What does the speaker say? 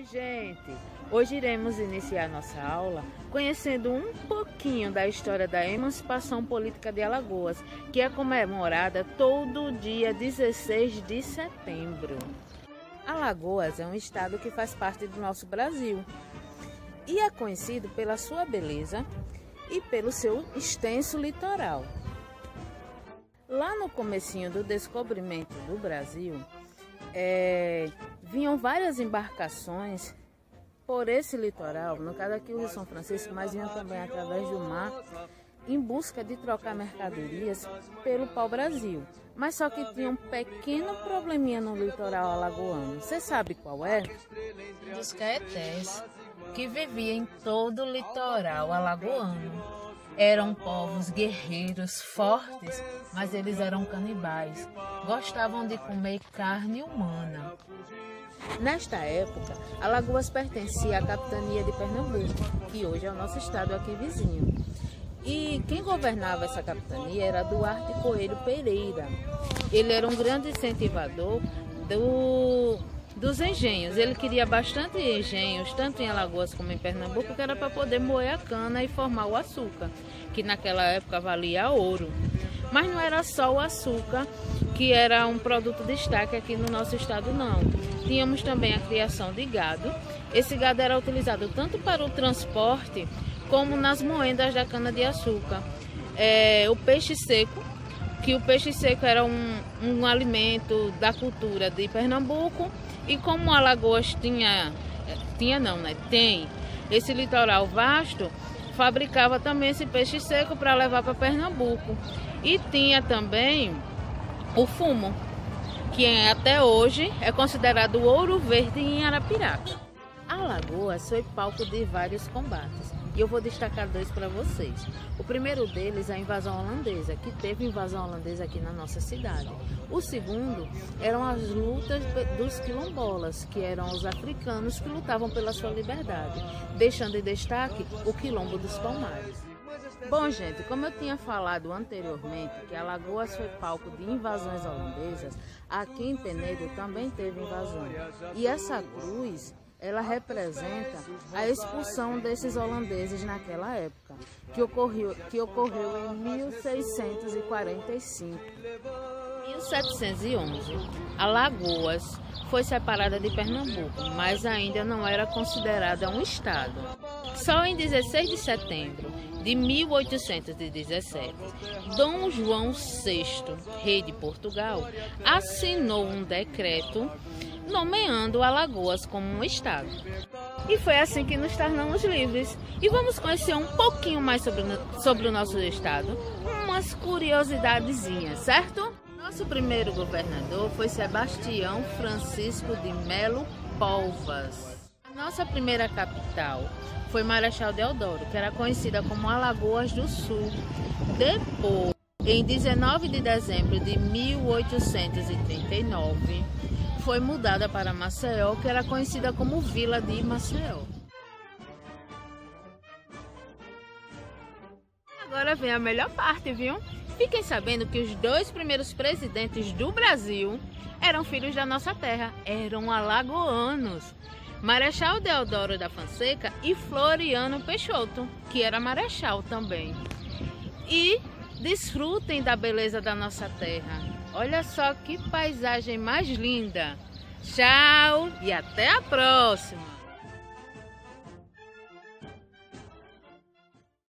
Oi, gente! Hoje iremos iniciar nossa aula conhecendo um pouquinho da história da emancipação política de Alagoas, que é comemorada todo dia 16 de setembro. Alagoas é um estado que faz parte do nosso Brasil e é conhecido pela sua beleza e pelo seu extenso litoral. Lá no comecinho do descobrimento do Brasil, é, vinham várias embarcações por esse litoral, no caso aqui o Rio São Francisco, mas vinham também através do mar, em busca de trocar mercadorias pelo pau-brasil. Mas só que tinha um pequeno probleminha no litoral alagoano. Você sabe qual é? Dos caetés, que viviam em todo o litoral alagoano eram povos guerreiros, fortes, mas eles eram canibais. Gostavam de comer carne humana. Nesta época, Alagoas pertencia à capitania de Pernambuco, que hoje é o nosso estado aqui vizinho. E quem governava essa capitania era Duarte Coelho Pereira. Ele era um grande incentivador do dos engenhos. Ele queria bastante engenhos, tanto em Alagoas como em Pernambuco, que era para poder moer a cana e formar o açúcar, que naquela época valia ouro. Mas não era só o açúcar que era um produto de destaque aqui no nosso estado, não. Tínhamos também a criação de gado. Esse gado era utilizado tanto para o transporte como nas moendas da cana-de-açúcar. É, o peixe seco, que o peixe seco era um, um alimento da cultura de Pernambuco e como Alagoas tinha, tinha não, né? Tem esse litoral vasto, fabricava também esse peixe seco para levar para Pernambuco. E tinha também o fumo, que até hoje é considerado ouro verde em Arapiraca. Alagoas foi palco de vários combates. E eu vou destacar dois para vocês. O primeiro deles é a invasão holandesa, que teve invasão holandesa aqui na nossa cidade. O segundo eram as lutas dos quilombolas, que eram os africanos que lutavam pela sua liberdade, deixando em destaque o quilombo dos Palmares. Bom, gente, como eu tinha falado anteriormente que Alagoas foi palco de invasões holandesas, aqui em Penedo também teve invasão. E essa cruz ela representa a expulsão desses holandeses naquela época, que ocorreu, que ocorreu em 1645. 1711, Alagoas foi separada de Pernambuco, mas ainda não era considerada um estado. Só em 16 de setembro de 1817, Dom João VI, rei de Portugal, assinou um decreto nomeando Alagoas como um estado. E foi assim que nos tornamos livres. E vamos conhecer um pouquinho mais sobre, sobre o nosso estado, umas curiosidadezinhas, certo? Nosso primeiro governador foi Sebastião Francisco de Melo Polvas. Nossa primeira capital foi Marechal Deodoro, que era conhecida como Alagoas do Sul. Depois, em 19 de dezembro de 1839, foi mudada para Maceió, que era conhecida como Vila de Maceió. Agora vem a melhor parte, viu? Fiquem sabendo que os dois primeiros presidentes do Brasil eram filhos da nossa terra, eram alagoanos. Marechal Deodoro da Fonseca e Floriano Peixoto, que era marechal também. E desfrutem da beleza da nossa terra. Olha só que paisagem mais linda. Tchau e até a próxima!